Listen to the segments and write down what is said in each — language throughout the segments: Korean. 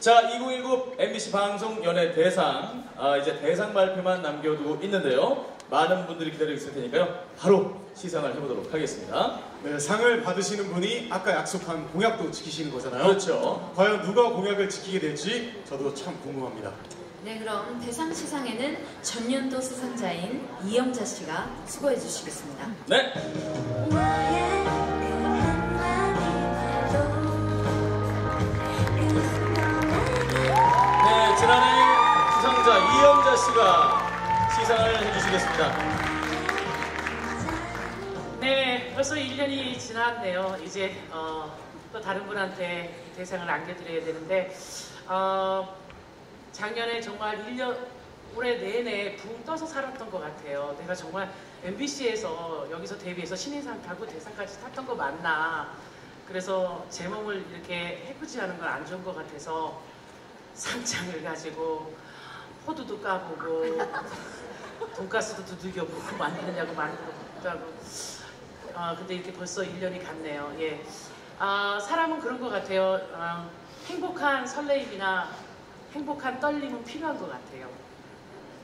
자, 2019 MBC 방송 연예 대상 아, 이제 대상 발표만 남겨두고 있는데요. 많은 분들이 기다리고 있을 테니까요. 바로 시상을 해보도록 하겠습니다. 네, 상을 받으시는 분이 아까 약속한 공약도 지키시는 거잖아요. 그렇죠. 과연 누가 공약을 지키게 될지 저도 참 궁금합니다. 네, 그럼 대상 시상에는 전년도 수상자인 이영자 씨가 수고해 주시겠습니다. 네. 씨가 시상을 해주시겠습니다. 네, 벌써 1년이 지났네요. 이제 어, 또 다른 분한테 이 대상을 안겨드려야 되는데 어, 작년에 정말 1년 올해 내내 붕 떠서 살았던 것 같아요. 내가 정말 MBC에서 여기서 데뷔해서 신인상 타고 대상까지 탔던 거 맞나? 그래서 제 몸을 이렇게 해코지하는 건 안 좋은 것 같아서 상장을 가지고 호두도 까보고 돈가스도 두들겨보고 만드느냐고 만들어보기도 하고 아 근데 이렇게 벌써 1년이 갔네요. 예. 아 사람은 그런 것 같아요. 아, 행복한 설레임이나 행복한 떨림은 필요한 것 같아요.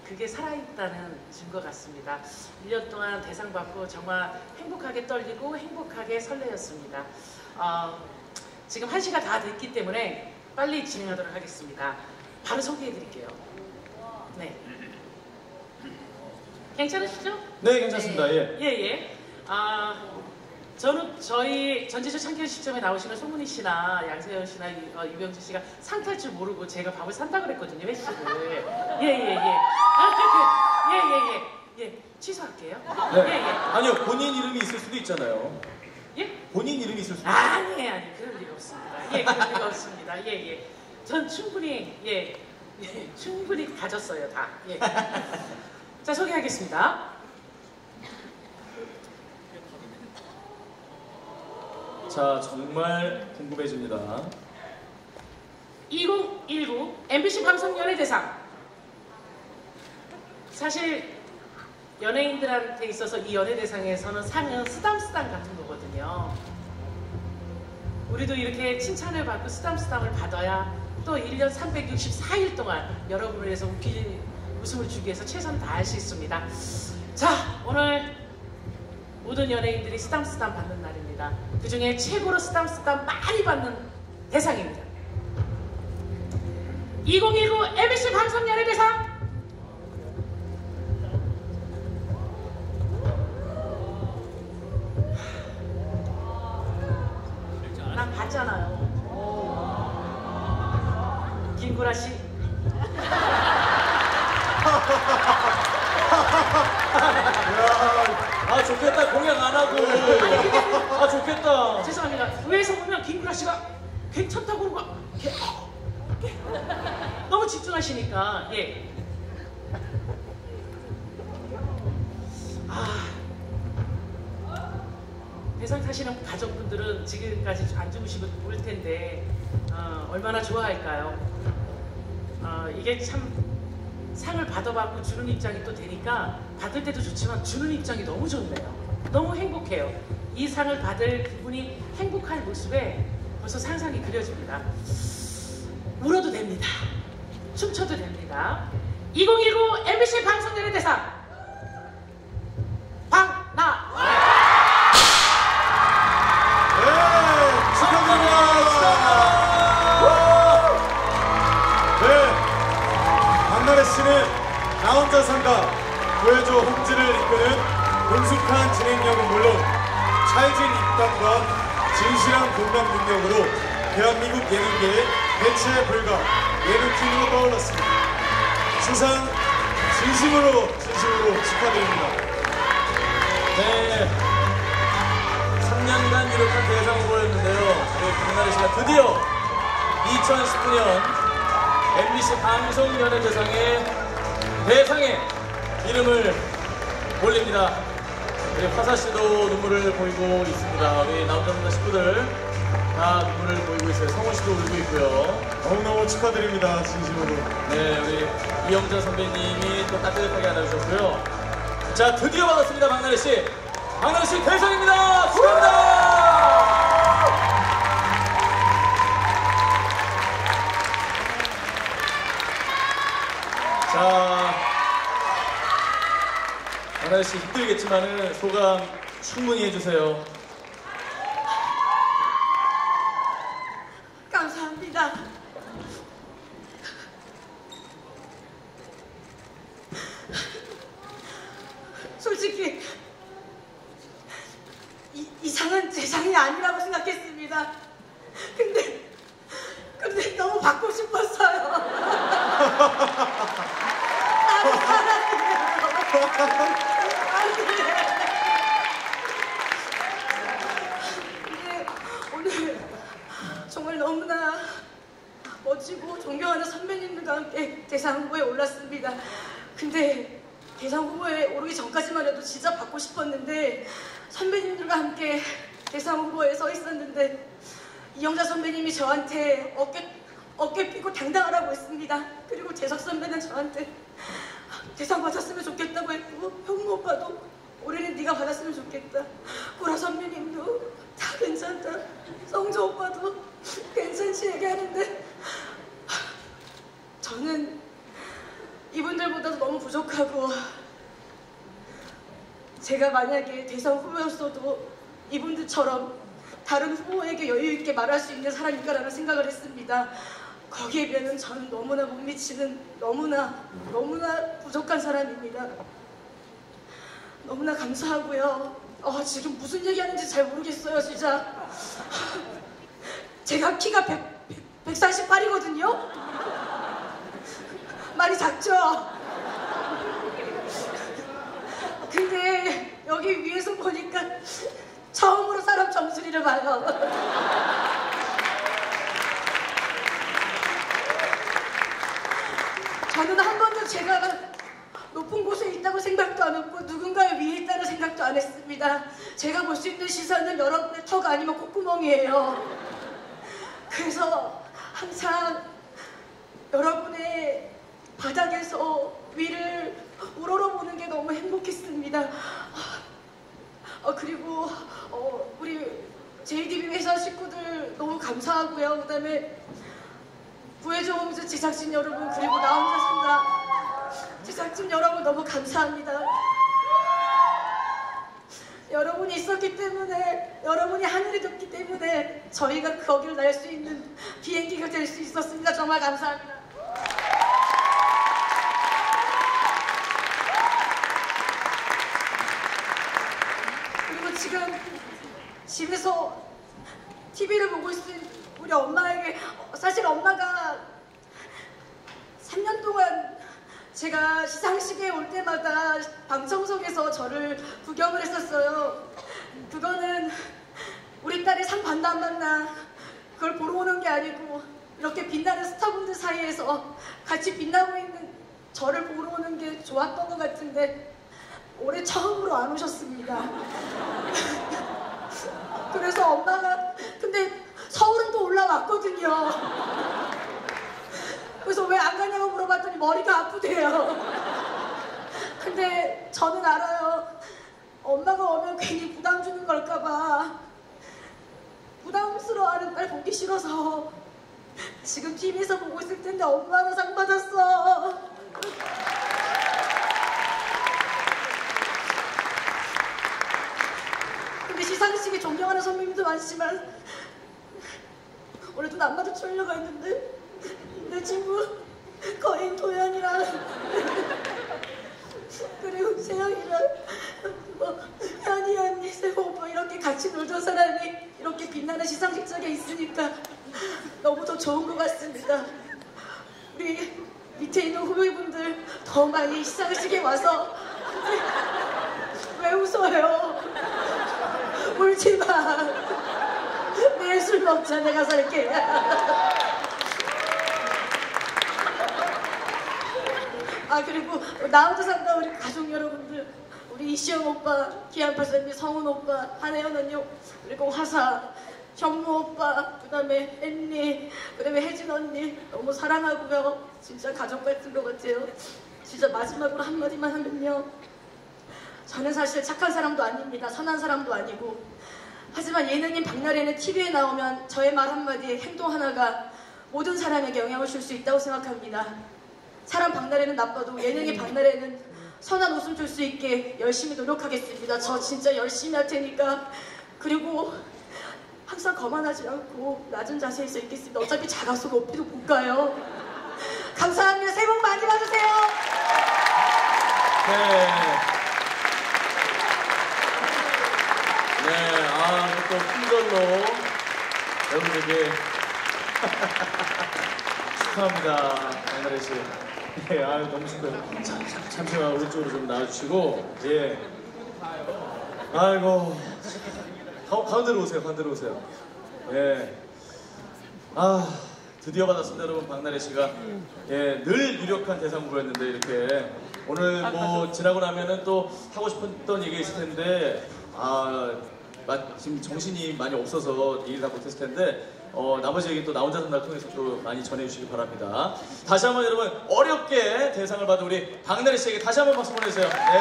그게 살아있다는 증거 같습니다. 1년 동안 대상 받고 정말 행복하게 떨리고 행복하게 설레였습니다. 어, 지금 1시가 다 됐기 때문에 빨리 진행하도록 하겠습니다. 바로 소개해 드릴게요. 네. 괜찮으시죠? 네, 괜찮습니다. 예. 예, 예. 아, 저는 저희 전지조 창현 시점에 나오시는 송문희 씨나 양세현 씨나 유- 어, 유병진 씨가 상탈 줄 모르고 제가 밥을 산다 그랬거든요, 회식을. 예, 예, 예. 아, 그, 예, 예, 예. 예, 취소할게요. 네. 예, 예. 아니요, 본인 이름이 있을 수도 있잖아요. 예? 본인 이름이 있을 수도 있어요. 아니, 아니, 그럴 리가 없습니다. 예, 그럴 리가 없습니다. 예, 예. 전 충분히, 예, 예 충분히 가졌어요, 다. 예. 자, 소개하겠습니다. 자, 정말 궁금해집니다. 2019 MBC 방송 연예대상 사실 연예인들한테 있어서 이 연예대상에서는 상은 쓰담쓰담 같은 거거든요 우리도 이렇게 칭찬을 받고 쓰담쓰담을 받아야 또 1년 364일 동안 여러분을 위해서 웃길 웃음을 주기 위해서 최선을 다할 수 있습니다. 자 오늘 모든 연예인들이 쓰담쓰담 받는 날입니다. 그 중에 최고로 쓰담쓰담 많이 받는 대상입니다. 2019 MBC 방송 연예대상 김구라 씨. 아, 좋겠다. 공약 안 하고. 아, 좋겠다. 죄송합니다. 의회에서 보면 김구라 씨가 괜찮다고 그러고 개- 개- 너무 집중하시니까 예. 아 대상 타시는 가족분들은 지금까지 안 주무시고 볼 텐데 어, 얼마나 좋아할까요? 어, 이게 참 상을 받아받고 주는 입장이 또 되니까 받을 때도 좋지만 주는 입장이 너무 좋네요. 너무 행복해요. 이 상을 받을 그분이 행복할 모습에 벌써 상상이 그려집니다. 울어도 됩니다. 춤춰도 됩니다. 2019 MBC 방송연예대상 능숙한 진행력은 물론 찰진 입담과 진실한 공감 능력으로 대한민국 예능계의 대체 불가 예능팀으로 떠올랐습니다. 수상 진심으로 진심으로 축하드립니다. 네. 3년간 이룩한 대상 후보였는데요. 우리 박나래 씨가 드디어 2019년 MBC 방송연예대상의 대상에 이름을 올립니다. 우리 화사 씨도 눈물을 보이고 있습니다. 우리 남자분들 식구들 다 눈물을 보이고 있어요. 성원 씨도 울고 있고요. 너무너무 축하드립니다. 진심으로. 네, 우리 이영자 선배님이 또 따뜻하게 안아주셨고요. 자, 드디어 받았습니다, 박나래 씨. 박나래 씨 대상입니다. 축하합니다. 박나래 씨 힘들겠지만은 소감 충분히 해주세요. 감사합니다. 솔직히 이, 이상은 제 상이 아니라고 생각했습니다. 근데 근데 너무 받고 싶었어요. 나도 사랑해요. 안 돼. 근데 오늘 정말 너무나 멋지고 존경하는 선배님들과 함께 대상 후보에 올랐습니다. 근데 대상 후보에 오르기 전까지만 해도 진짜 받고 싶었는데 선배님들과 함께 대상 후보에 서 있었는데 이영자 선배님이 저한테 어깨 어깨 삐고 당당하라고 했습니다. 그리고 재석 선배는 저한테 대상 받았으면 좋겠다고 했고 형무 오빠도 올해는 네가 받았으면 좋겠다. 구라 선배님도 다 괜찮다. 성조 오빠도 괜찮지 얘기하는데 저는 이분들보다도 너무 부족하고 제가 만약에 대상 후보였어도 이분들처럼 다른 후보에게 여유 있게 말할 수 있는 사람인가라는 생각을 했습니다. 거기에 비하면 저는 너무나 못 미치는 너무나 너무나 부족한 사람입니다. 너무나 감사하고요. 어, 지금 무슨 얘기하는지 잘 모르겠어요, 진짜. 제가 키가 100, 148이거든요? 많이 작죠? 근데 여기 위에서 보니까 처음으로 사람 정수리를 봐요. 저는 한 번도 제가 높은 곳에 있다고 생각도 안 했고 누군가의 위에 있다는 생각도 안 했습니다. 제가 볼 수 있는 시선은 여러분의 턱 아니면 콧구멍이에요. 그래서 항상 여러분의 바닥에서 위를 우러러보는 게 너무 행복했습니다. 어, 그리고 어, 우리 JDB 회사 식구들 너무 감사하고요. 그 다음에 구해줘 홈즈 제작진 여러분 그리고 나 혼자 산다 제작진 여러분 너무 감사합니다. 여러분이 있었기 때문에 여러분이 하늘이 뒀기 때문에 저희가 거기를 날 수 있는 비행기가 될 수 있었습니다. 정말 감사합니다. 그리고 지금 집에서 TV를 보고 있는 우리 엄마에게 어, 사실 엄마가 3년 동안 제가 시상식에 올 때마다 방청석에서 저를 구경을 했었어요. 그거는 우리 딸이 상 받나 안 받나 그걸 보러 오는 게 아니고 이렇게 빛나는 스타분들 사이에서 같이 빛나고 있는 저를 보러 오는 게 좋았던 것 같은데 올해 처음으로 안 오셨습니다. 그래서 엄마가 근데 서울은 또 올라왔거든요. 그래서 왜 안 가냐고 물어봤더니 머리가 아프대요. 근데 저는 알아요. 엄마가 오면 괜히 부담 주는 걸까봐 부담스러워하는 딸 보기 싫어서 지금 TV에서 보고 있을 텐데 엄마가 상 받았어. 시상식에 존경하는 선배님도 많지만 올해도 남마주 출려가 있는데 내 친구 거인 도연이랑 그리고 세영이랑 뭐 현이 언니 세호 오빠 이렇게 같이 놀던 사람이 이렇게 빛나는 시상식장에 있으니까 너무 더 좋은 것 같습니다. 우리 밑에 있는 후배분들 더 많이 시상식에 와서 왜 웃어요? 울지 마. 내일 술 먹 자. 내가 살게. 아 그리고 나 혼자 산다 우리 가족 여러분들 우리 이시영 오빠, 기안팔선미, 성훈 오빠, 한혜연 언니 그리고 화사, 현무 오빠, 그 다음에 앤니, 그 다음에 혜진 언니 너무 사랑하고요. 진짜 가족 같은 것 같아요. 진짜 마지막으로 한마디만 하면요. 저는 사실 착한 사람도 아닙니다. 선한 사람도 아니고. 하지만 예능인 박나래는 TV에 나오면 저의 말 한마디에 행동 하나가 모든 사람에게 영향을 줄 수 있다고 생각합니다. 사람 박나래는 나빠도 예능의 박나래는 선한 웃음 줄 수 있게 열심히 노력하겠습니다. 저 진짜 열심히 할 테니까 그리고 항상 거만하지 않고 낮은 자세에서 있겠습니다. 어차피 작아서 높이도 못 가요. 감사합니다. 새해 복 많이 받으세요. 네. 네, 아, 또 큰걸로 여러분에게 축하합니다. 양나래 씨. 네, 아유, 너무 축하해요. 잠시만 오른쪽으로 좀 나와주시고, 예. 아이고. 가, 가운데로 오세요, 가운데로 오세요. 예. 아, 드디어 받았습니다, 여러분. 박나래 씨가. 예, 늘 유력한 대상 후보였는데, 이렇게. 오늘 뭐, 지나고 나면은 또 하고 싶었던 얘기 있을 텐데, 아, 마- 지금 정신이 많이 없어서 얘기 다 못했을 텐데, 어, 나머지 얘기 또나 혼자 산다를 통해서 또 많이 전해주시기 바랍니다. 다시 한번 여러분, 어렵게 대상을 받은 우리 박나래 씨에게 다시 한번 박수 보내주세요. 네.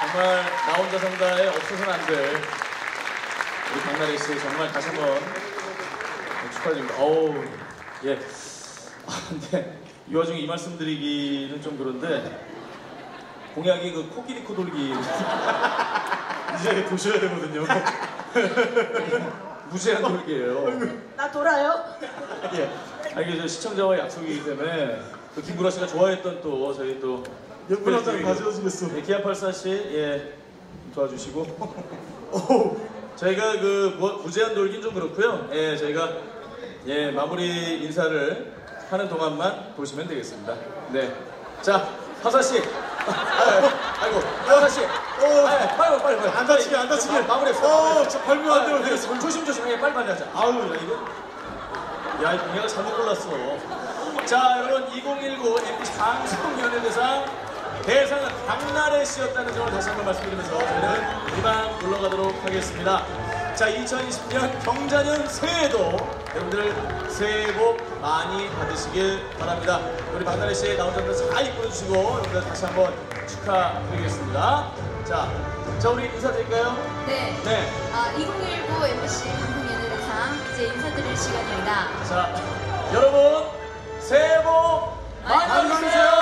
정말 나 혼자 산다에 없어서는 안 될 우리 박나래 씨 정말 다시 한번 축하드립니다. 어우, 예. 아, 근데 이 와중에 이 말씀 드리기는 좀 그런데 공약이 그 코끼리 코돌기 이제 도셔야 되거든요. 무제한 돌기예요. 나 돌아요. 예. 아, 이게 저 시청자와 약속이기 때문에 또 김구라 씨가 좋아했던 또 저희 또 예쁜 한장 가져오시겠어. 네, 기아 84 씨, 예, 도와주시고. 오, 저희가 그 무- 무제한 돌긴 좀 그렇고요. 예, 저희가 예 마무리 인사를 하는 동안만 보시면 되겠습니다. 네, 자, 화사 씨, 아, 아이고, 화사 씨, 오, 아, 빨리 빨리 빨리, 안 다치게, 안 다치게. 아, 마무리. 어, 저 밟으면 안 돼요. 네, 조심 조심하게 빨리 빨리 하자. 아우, 야 이거. 야, 이 공약을 잘못 골랐어. 자, 여러분, 2019 MBC 방송연예대상 대상은 박나래 씨였다는 점을 다시 한번 말씀드리면서 저희는 이만 물러가도록 하겠습니다. 자, 2020년 경자년 새해에도 여러분들 새해 복 많이 받으시길 바랍니다. 우리 박나래 씨의 나온 점들 잘 이끌어주시고 여러분들 다시 한번 축하드리겠습니다. 자, 자 우리 인사드릴까요? 네. 네. 아, 2019 MBC 방송예능상 이제 인사드릴 시간입니다. 자, 여러분 새해 복 많이 받으세요.